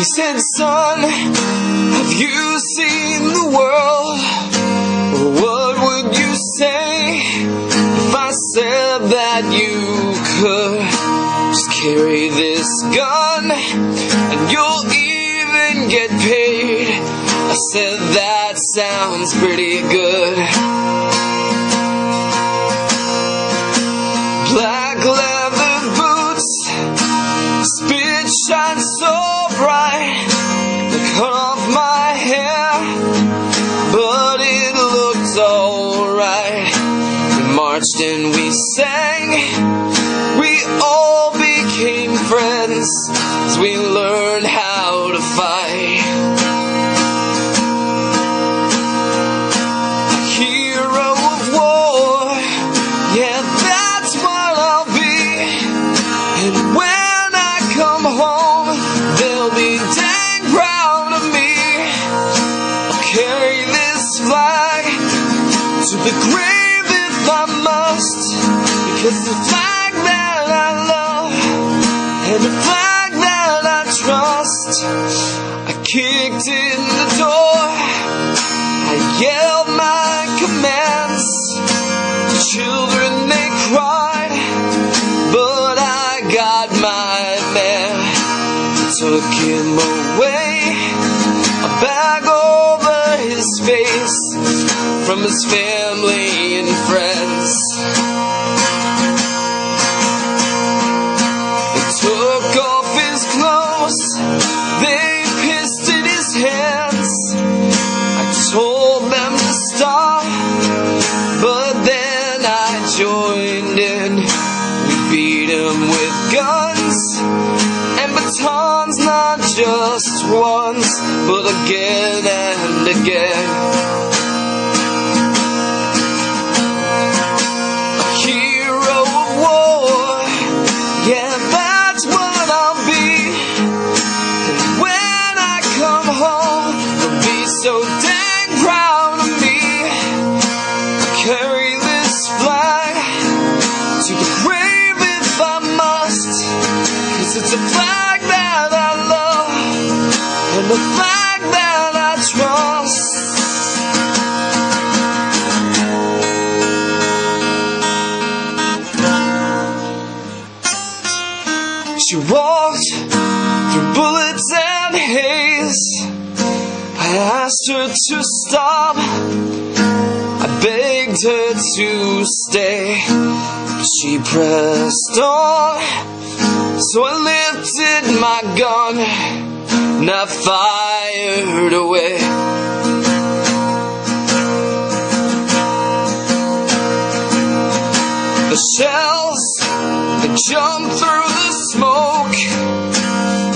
He said, Son, have you seen the world? What would you say if I said that you could just carry this gun and you'll even get paid? I said, That sounds pretty good. And we sang, we all became friends. As we I must, because the flag that I love and the flag that I trust. I kicked in the door, I yelled my commands. The children they cried, but I got my man. Took him away, a bag over his face from his family with guns and batons, not just once, but again and again. A flag that I trust. She walked through bullets and haze. I asked her to stop. I begged her to stay. She pressed on. So I lifted my gun and I fired away. The shells, they jumped through the smoke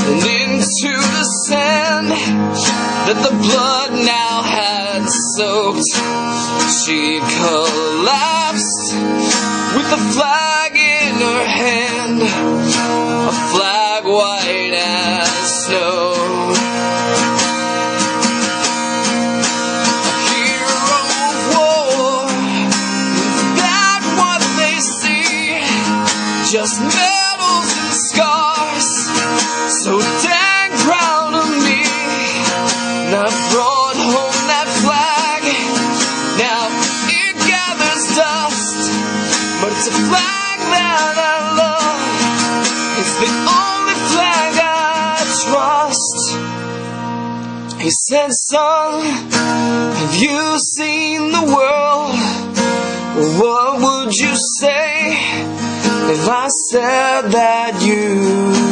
and into the sand that the blood now had soaked. She collapsed with the flag in her hand, a flag white it's a flag that I love. It's the only flag I trust. He said, Son, have you seen the world? What would you say if I said that you